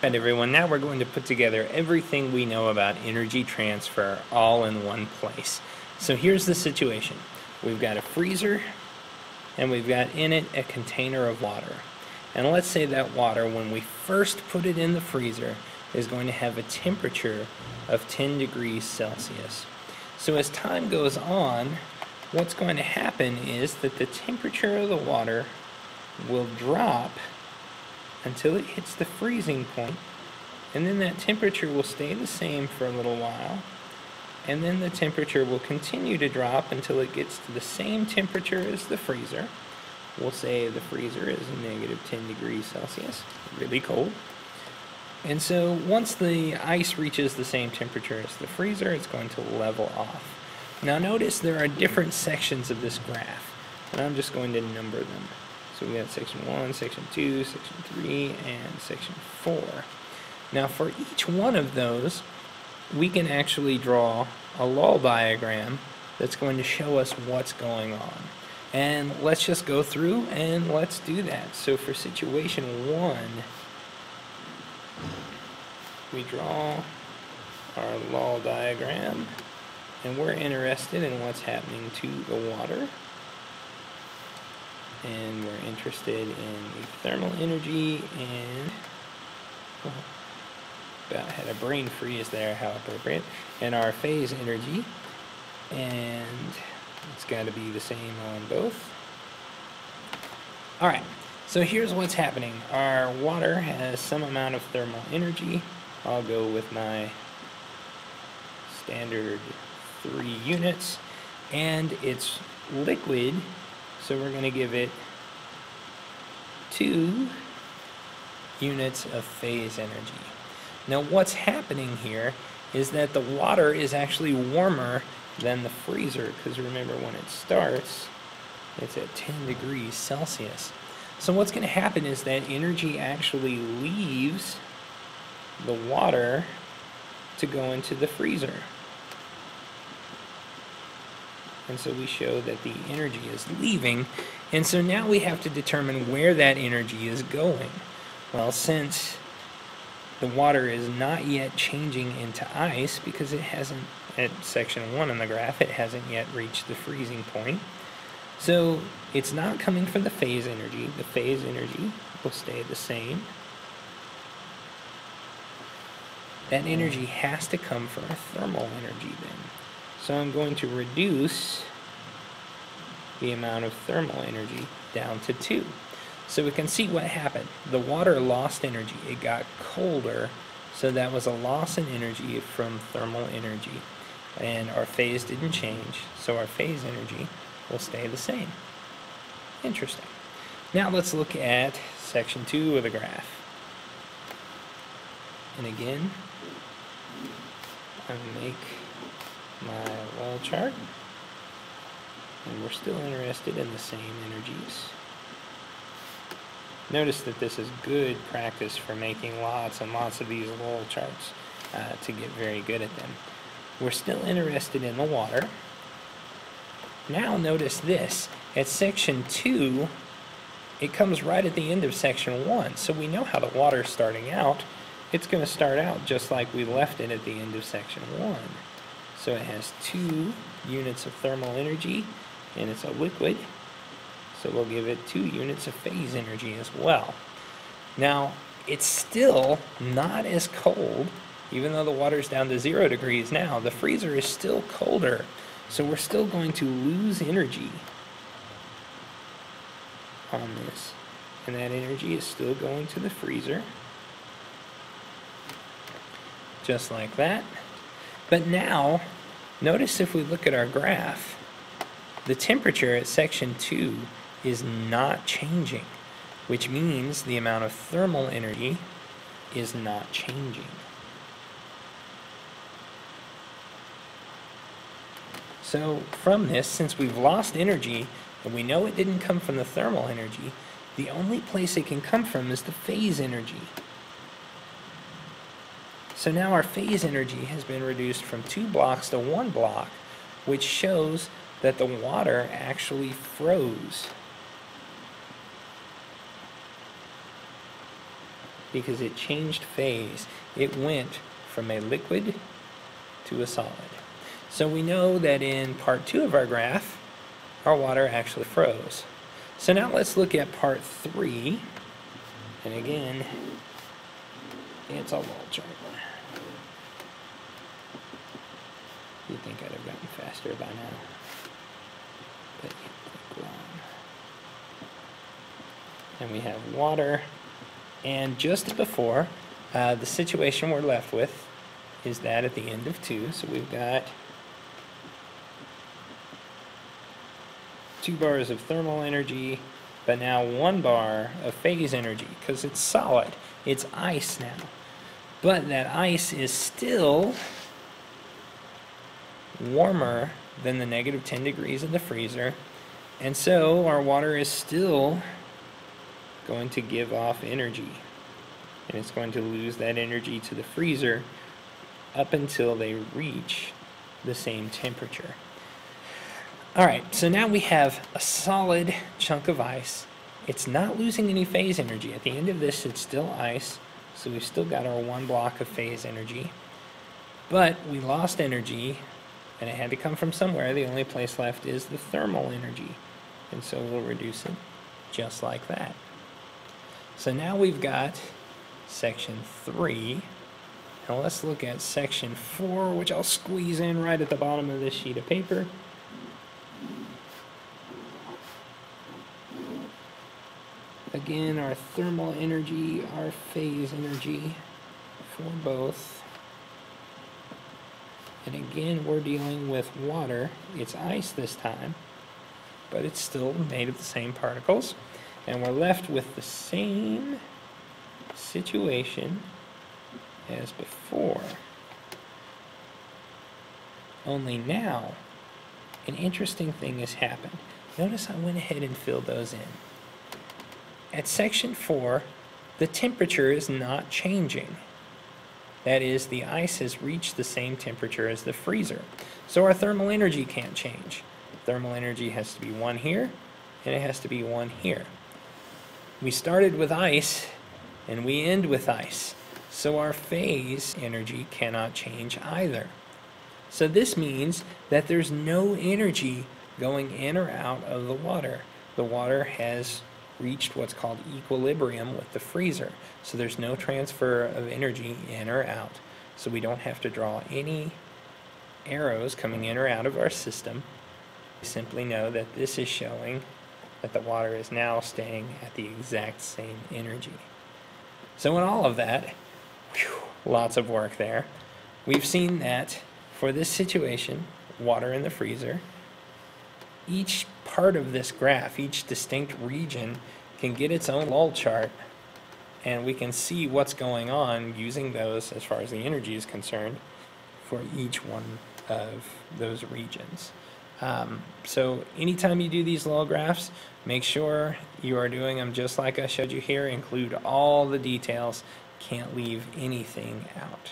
Alright everyone, now we're going to put together everything we know about energy transfer all in one place. So here's the situation. We've got a freezer and we've got in it a container of water. And let's say that water, when we first put it in the freezer, is going to have a temperature of 10 degrees Celsius. So as time goes on, what's going to happen is that the temperature of the water will drop until it hits the freezing point, and then that temperature will stay the same for a little while, and then the temperature will continue to drop until it gets to the same temperature as the freezer. We'll say the freezer is negative 10 degrees Celsius, really cold. And so once the ice reaches the same temperature as the freezer, it's going to level off. Now notice there are different sections of this graph, and I'm just going to number them. So we got section 1, section 2, section 3, and section 4. Now for each one of those, we can actually draw a LOL diagram that's going to show us what's going on. And let's just go through and let's do that. So for situation 1, we draw our LOL diagram and we're interested in what's happening to the water and we're interested in the thermal energy and about had a brain freeze there how appropriate and our phase energy. And it's got to be the same on both. All right so here's what's happening. Our water has some amount of thermal energy. I'll go with my standard three units. And it's liquid so we're going to give it two units of phase energy. Now what's happening here is that the water is actually warmer than the freezer because remember when it starts it's at 10 degrees Celsius. So what's going to happen is that energy actually leaves the water to go into the freezer. And so we show that the energy is leaving. And so now we have to determine where that energy is going. Well, since the water is not yet changing into ice because it hasn't, at section 1 in the graph, it hasn't yet reached the freezing point. So it's not coming from the phase energy. The phase energy will stay the same. That energy has to come from a thermal energy then. So I'm going to reduce the amount of thermal energy down to 2. So we can see what happened. The water lost energy. It got colder, so that was a loss in energy from thermal energy. And our phase didn't change, so our phase energy will stay the same. Interesting. Now let's look at section 2 of the graph. And again, I make my LOL chart. And we're still interested in the same energies. Notice that this is good practice for making lots and lots of these LOL charts uh, to get very good at them. We're still interested in the water. Now notice this. At section 2, it comes right at the end of section 1. So we know how the water is starting out. It's going to start out just like we left it at the end of section 1. So it has two units of thermal energy and it's a liquid. So we'll give it two units of phase energy as well. Now, it's still not as cold, even though the water's down to zero degrees now, the freezer is still colder. So we're still going to lose energy on this. And that energy is still going to the freezer. Just like that. But now, notice if we look at our graph, the temperature at section 2 is not changing, which means the amount of thermal energy is not changing. So from this, since we've lost energy, and we know it didn't come from the thermal energy, the only place it can come from is the phase energy. So now our phase energy has been reduced from two blocks to one block, which shows that the water actually froze. because it changed phase. It went from a liquid to a solid. So we know that in part two of our graph, our water actually froze. So now let's look at part three. And again, it's a LOL chart. Faster by now. But and we have water. And just before, uh, the situation we're left with is that at the end of 2. So we've got two bars of thermal energy, but now one bar of phase energy because it's solid. It's ice now. But that ice is still warmer than the negative 10 degrees in the freezer. And so our water is still going to give off energy. And it's going to lose that energy to the freezer up until they reach the same temperature. Alright, so now we have a solid chunk of ice. It's not losing any phase energy. At the end of this, it's still ice, so we've still got our one block of phase energy. But we lost energy, and it had to come from somewhere. The only place left is the thermal energy. And so we'll reduce it just like that. So now we've got section 3. Now let's look at section 4, which I'll squeeze in right at the bottom of this sheet of paper. Again, our thermal energy, our phase energy for both. And again, we're dealing with water. It's ice this time, but it's still made of the same particles. And we're left with the same situation as before. Only now, an interesting thing has happened. Notice I went ahead and filled those in. At section 4, the temperature is not changing. That is, the ice has reached the same temperature as the freezer. So our thermal energy can't change. Thermal energy has to be 1 here, and it has to be 1 here. We started with ice, and we end with ice. So our phase energy cannot change either. So this means that there's no energy going in or out of the water. The water has reached what's called equilibrium with the freezer. So there's no transfer of energy in or out. So we don't have to draw any arrows coming in or out of our system. We simply know that this is showing that the water is now staying at the exact same energy. So in all of that, whew, lots of work there. We've seen that for this situation, water in the freezer, each part of this graph, each distinct region, can get its own LOL chart and we can see what's going on using those as far as the energy is concerned for each one of those regions. Um, so anytime you do these LOL graphs, make sure you are doing them just like I showed you here. Include all the details. Can't leave anything out.